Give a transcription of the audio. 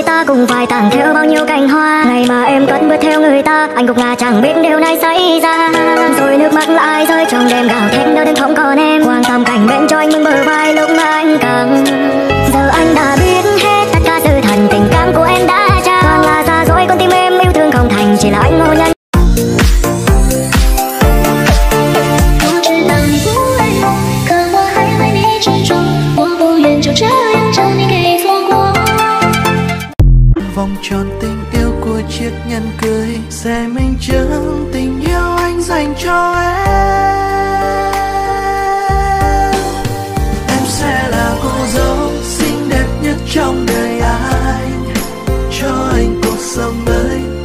đời ta cùng phải tàng theo bao nhiêu cành hoa. Ngày mà em cất bước theo người ta, anh cũng là chẳng biết điều này xảy ra. Rồi nước mắt lại rơi trong đêm, gào thét đau đến không còn em. Quan tâm cảnh bên cho anh mừng bờ vai, lúc anh càng giờ anh đã biết hết tất cả sự thần tình cảm của em đã trao. Còn là ra dối, con tim em yêu thương không thành, chỉ là anh ngô nhân. Hãy subscribe cho kênh Ghiền Mì Gõ Để không bỏ lỡ những video hấp dẫn vòng tròn tình yêu của chiếc nhẫn cưới. Sẽ minh chứng tình yêu anh dành cho em. Em sẽ là cô dâu xinh đẹp nhất trong đời anh. Cho anh cuộc sống mới.